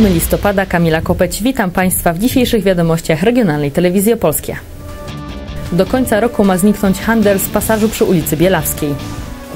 7 listopada, Kamila Kopeć. Witam Państwa w dzisiejszych wiadomościach Regionalnej Telewizji Opolskie. Do końca roku ma zniknąć handel z pasażu przy ulicy Bielawskiej.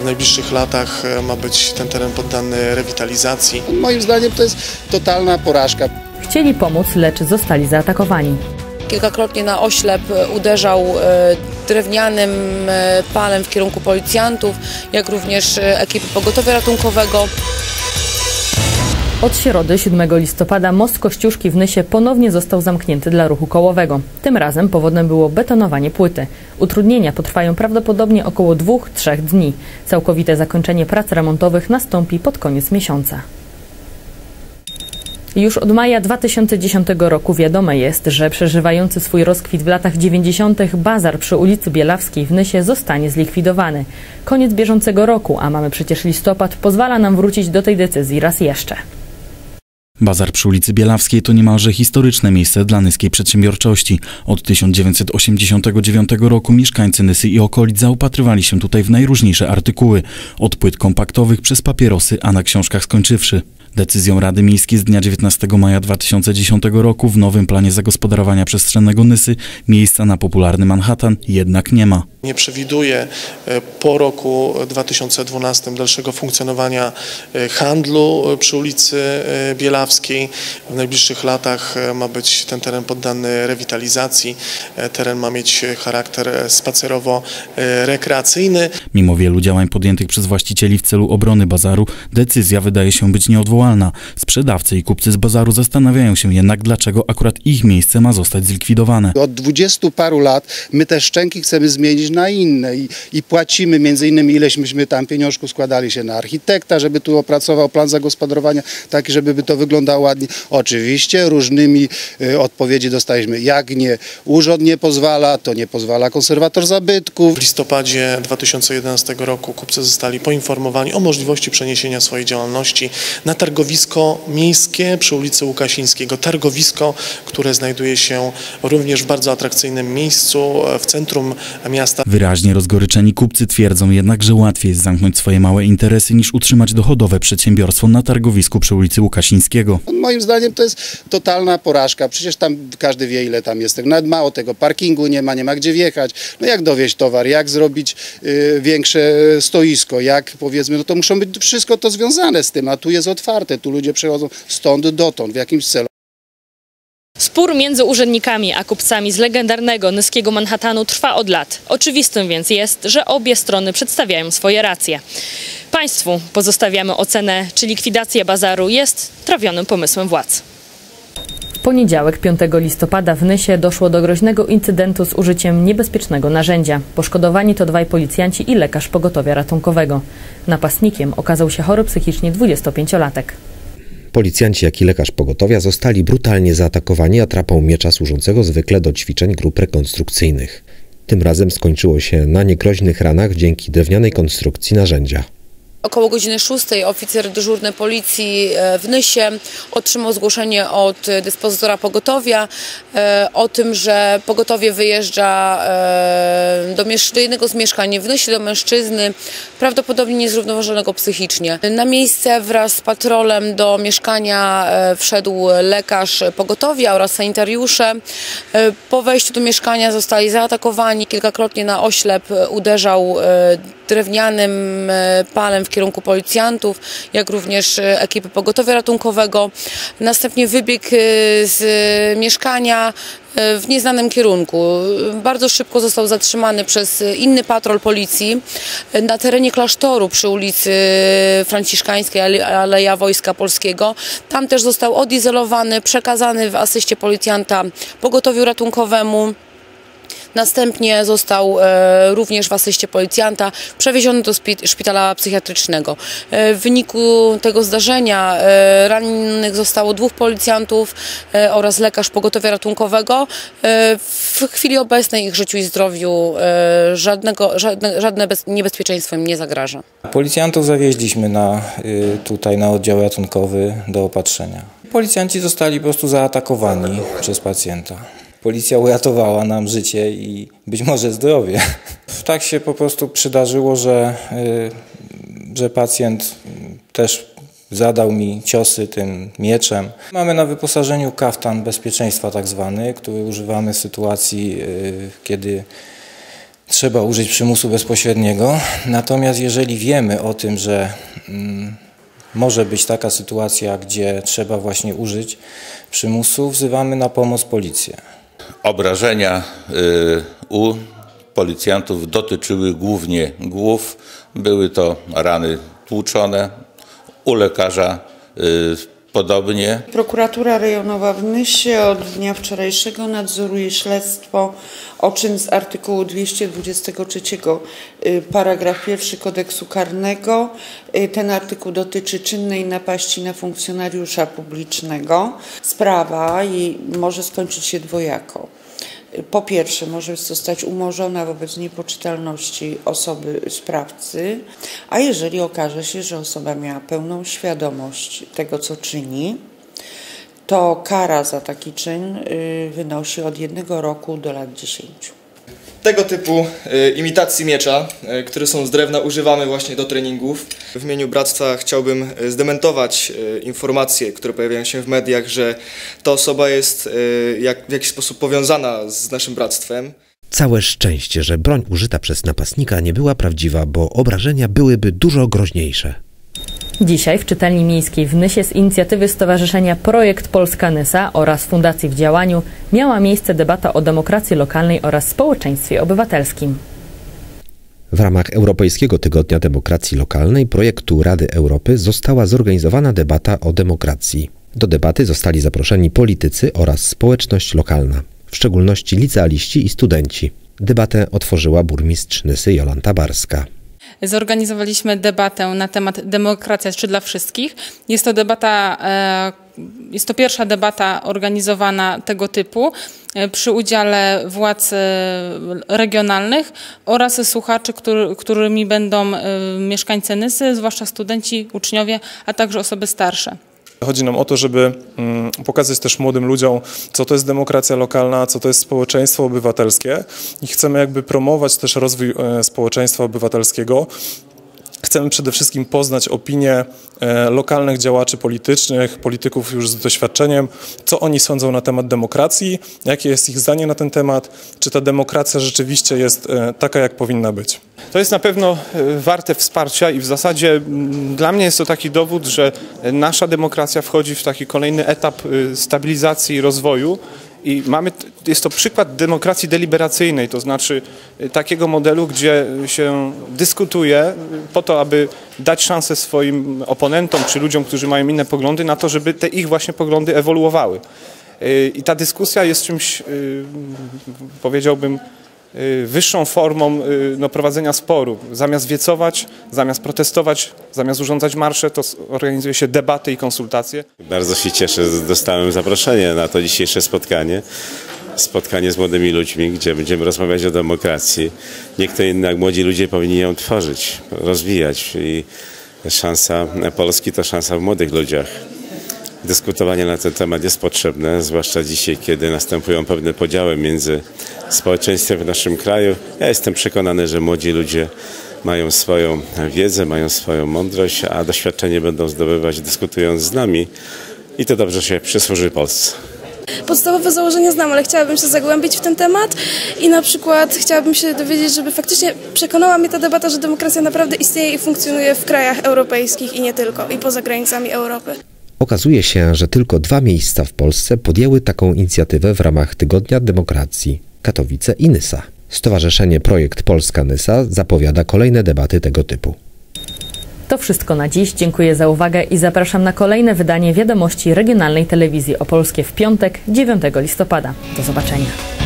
W najbliższych latach e, ma być ten teren poddany rewitalizacji. Moim zdaniem to jest totalna porażka. Chcieli pomóc, lecz zostali zaatakowani. Kilkakrotnie na oślep uderzał e, drewnianym e, palem w kierunku policjantów, jak również e, ekipy pogotowia ratunkowego. Od środy 7 listopada most Kościuszki w Nysie ponownie został zamknięty dla ruchu kołowego. Tym razem powodem było betonowanie płyty. Utrudnienia potrwają prawdopodobnie około 2-3 dni. Całkowite zakończenie prac remontowych nastąpi pod koniec miesiąca. Już od maja 2010 roku wiadome jest, że przeżywający swój rozkwit w latach 90. bazar przy ulicy Bielawskiej w Nysie zostanie zlikwidowany. Koniec bieżącego roku, a mamy przecież listopad, pozwala nam wrócić do tej decyzji raz jeszcze. Bazar przy ulicy Bielawskiej to niemalże historyczne miejsce dla nyskiej przedsiębiorczości. Od 1989 roku mieszkańcy Nysy i okolic zaopatrywali się tutaj w najróżniejsze artykuły, od płyt kompaktowych przez papierosy, a na książkach skończywszy. Decyzją Rady Miejskiej z dnia 19 maja 2010 roku w nowym planie zagospodarowania przestrzennego Nysy miejsca na popularny Manhattan jednak nie ma. Nie przewiduje e, po roku 2012 dalszego funkcjonowania e, handlu e, przy ulicy e, W najbliższych latach e, ma być ten teren poddany rewitalizacji. E, Teren ma mieć charakter e, spacerowo-rekreacyjny. Mimo wielu działań podjętych przez właścicieli w celu obrony bazaru, decyzja wydaje się być nieodwołalna. Sprzedawcy i kupcy z bazaru zastanawiają się jednak, dlaczego akurat ich miejsce ma zostać zlikwidowane. Od dwudziestu paru lat my te szczęki chcemy zmienić na inne i, i płacimy między innymi ileś myśmy tam pieniążków składali się na architekta, żeby tu opracował plan zagospodarowania taki, żeby to wyglądało ładnie. Oczywiście różnymi y, odpowiedzi dostaliśmy. Jak nie urząd nie pozwala, to nie pozwala konserwator zabytków. W listopadzie 2011 roku kupcy zostali poinformowani o możliwości przeniesienia swojej działalności na targowisko miejskie przy ulicy Łukasińskiego. Targowisko, które znajduje się również w bardzo atrakcyjnym miejscu e, w centrum miasta. Wyraźnie rozgoryczeni kupcy twierdzą jednak, że łatwiej jest zamknąć swoje małe interesy niż utrzymać dochodowe przedsiębiorstwo na targowisku przy ulicy Łukasińskiego. Moim zdaniem to jest totalna porażka. Przecież tam każdy wie, ile tam jest. Nawet mało tego, parkingu nie ma, nie ma gdzie wjechać. No jak dowieść towar, jak zrobić y, większe stoisko, jak powiedzmy, no to muszą być wszystko to związane z tym, a tu jest otwarte, tu ludzie przechodzą stąd dotąd w jakimś celu. Spór między urzędnikami a kupcami z legendarnego nyskiego Manhattanu trwa od lat. Oczywistym więc jest, że obie strony przedstawiają swoje racje. Państwu pozostawiamy ocenę, czy likwidacja bazaru jest trawionym pomysłem władz. Poniedziałek 5 listopada w Nysie doszło do groźnego incydentu z użyciem niebezpiecznego narzędzia. Poszkodowani to dwaj policjanci i lekarz pogotowia ratunkowego. Napastnikiem okazał się chory psychicznie 25-latek. Policjanci, jak i lekarz pogotowia zostali brutalnie zaatakowani atrapą miecza służącego zwykle do ćwiczeń grup rekonstrukcyjnych. Tym razem skończyło się na niegroźnych ranach dzięki drewnianej konstrukcji narzędzia. Około godziny 6 oficer dyżurny policji e, w Nysie otrzymał zgłoszenie od dyspozytora pogotowia e, o tym, że pogotowie wyjeżdża e, do, do jednego z mieszkań w Nysie, do mężczyzny, prawdopodobnie niezrównoważonego psychicznie. Na miejsce wraz z patrolem do mieszkania wszedł lekarz pogotowia oraz sanitariusze. Po wejściu do mieszkania zostali zaatakowani. Kilkakrotnie na oślep uderzał drewnianym palem w kierunku policjantów, jak również e, ekipy pogotowia ratunkowego. Następnie wybiegł e, z mieszkania e, w nieznanym kierunku. Bardzo szybko został zatrzymany przez inny patrol policji na terenie klasztoru przy ulicy Franciszkańskiej, ale- Aleja Wojska Polskiego. Tam też został odizolowany, przekazany w asyście policjanta pogotowiu ratunkowemu. Następnie został e, również w asyście policjanta przewieziony do szpitala psychiatrycznego. E, w wyniku tego zdarzenia e, rannych zostało dwóch policjantów oraz lekarz pogotowia ratunkowego. W chwili obecnej ich życiu i zdrowiu żadnego, żadne, żadne bez, niebezpieczeństwo im nie zagraża. Policjantów zawieźliśmy na, tutaj na oddział ratunkowy do opatrzenia. Policjanci zostali po prostu zaatakowani przez pacjenta. Policja uratowała nam życie i być może zdrowie. Tak się po prostu przydarzyło, że, y, że pacjent też zadał mi ciosy tym mieczem. Mamy na wyposażeniu kaftan bezpieczeństwa tak zwany, który używamy w sytuacji, y, kiedy trzeba użyć przymusu bezpośredniego. Natomiast jeżeli wiemy o tym, że mm, może być taka sytuacja, gdzie trzeba właśnie użyć przymusu, wzywamy na pomoc policję. Obrażenia y, u policjantów dotyczyły głównie głów. Były to rany tłuczone. U lekarza y, podobnie. Prokuratura rejonowa w Nysie od dnia wczorajszego nadzoruje śledztwo o czyn z artykułu 223 y, paragraf pierwszy kodeksu karnego. Y, Ten artykuł dotyczy czynnej napaści na funkcjonariusza publicznego. Sprawa i może skończyć się dwojako. Po pierwsze, może zostać umorzona wobec niepoczytalności osoby sprawcy, a jeżeli okaże się, że osoba miała pełną świadomość tego, co czyni, to kara za taki czyn y, wynosi od jednego roku do lat 10. Tego typu y, imitacji miecza, y, które są z drewna, używamy właśnie do treningów. W imieniu bractwa chciałbym y, zdementować informacje, które pojawiają się w mediach, że ta osoba jest jak, w jakiś sposób powiązana z naszym bractwem. Całe szczęście, że broń użyta przez napastnika nie była prawdziwa, bo obrażenia byłyby dużo groźniejsze. Dzisiaj w Czytelni Miejskiej w Nysie z inicjatywy Stowarzyszenia Projekt Polska Nysa oraz Fundacji w Działaniu miała miejsce debata o demokracji lokalnej oraz społeczeństwie obywatelskim. W ramach Europejskiego Tygodnia Demokracji Lokalnej projektu Rady Europy została zorganizowana debata o demokracji. Do debaty zostali zaproszeni politycy oraz społeczność lokalna, w szczególności licealiści i studenci. Debatę otworzyła burmistrz Nysy Jolanta Barska. Zorganizowaliśmy debatę na temat demokracja czy dla wszystkich. Jest to debata, e, jest to pierwsza debata organizowana tego typu e, przy udziale władz e, regionalnych oraz słuchaczy, który, którymi będą mieszkańcy Nysy, zwłaszcza studenci, uczniowie, a także osoby starsze. Chodzi nam o to, żeby mm, pokazać też młodym ludziom, co to jest demokracja lokalna, co to jest społeczeństwo obywatelskie i chcemy jakby promować też rozwój e, społeczeństwa obywatelskiego. Chcemy przede wszystkim poznać opinie e, lokalnych działaczy politycznych, polityków już z doświadczeniem, co oni sądzą na temat demokracji, jakie jest ich zdanie na ten temat, czy ta demokracja rzeczywiście jest e, taka, jak powinna być. To jest na pewno e, warte wsparcia i w zasadzie dla mnie jest to taki dowód, że nasza demokracja wchodzi w taki kolejny etap stabilizacji i rozwoju. I mamy, jest to przykład demokracji deliberacyjnej, to znaczy e, takiego modelu, gdzie się dyskutuje po to, aby dać szansę swoim oponentom czy ludziom, którzy mają inne poglądy, na to, żeby te ich właśnie poglądy ewoluowały. I ta dyskusja jest czymś, powiedziałbym, y, wyższą formą y, no, prowadzenia sporu. Zamiast wiecować, zamiast protestować, zamiast urządzać marsze, to organizuje się debaty i konsultacje. Bardzo się cieszę, że dostałem zaproszenie na to dzisiejsze spotkanie. Spotkanie z młodymi ludźmi, gdzie będziemy rozmawiać o demokracji. Nie jak młodzi ludzie powinni ją tworzyć, rozwijać i szansa Polski to szansa w młodych ludziach. Dyskutowanie na ten temat jest potrzebne, zwłaszcza dzisiaj, kiedy następują pewne podziały między społeczeństwem w naszym kraju. Ja jestem przekonany, że młodzi ludzie mają swoją wiedzę, mają swoją mądrość, a doświadczenie będą zdobywać dyskutując z nami i to dobrze się przysłuży Polsce. Podstawowe założenia znam, ale chciałabym się zagłębić w ten temat i na przykład chciałabym się dowiedzieć, żeby faktycznie przekonała mnie ta debata, że demokracja naprawdę istnieje i funkcjonuje w krajach europejskich i nie tylko, i poza granicami Europy. Okazuje się, że tylko dwa miejsca w Polsce podjęły taką inicjatywę w ramach Tygodnia Demokracji Katowice i Nysa. Stowarzyszenie Projekt Polska Nysa zapowiada kolejne debaty tego typu. To wszystko na dziś. Dziękuję za uwagę i zapraszam na kolejne wydanie wiadomości regionalnej telewizji opolskie w piątek 9 listopada. Do zobaczenia.